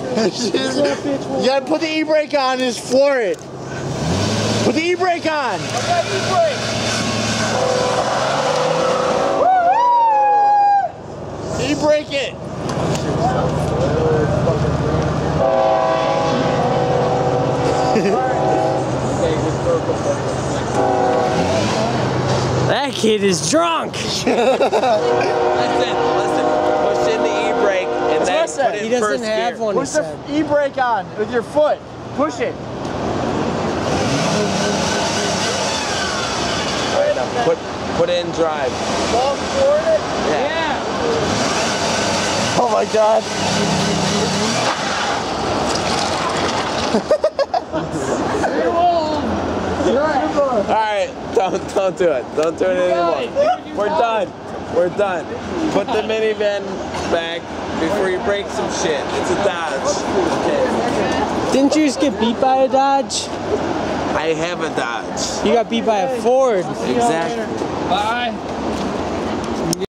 you gotta put the e-brake on and just floor it. Put the e-brake on. E-brake it. That kid is drunk. said. put He doesn't first have gear. one. He Push the said. e-brake on with your foot. Push it. Put put it in drive. Yeah. Oh my god. All right, don't don't do it. Don't do it anymore. We're done. We're done. Put the minivan back before you break some shit. It's a Dodge. Okay. Didn't you just get beat by a Dodge? I have a Dodge. You got beat by a Ford. Exactly. Bye.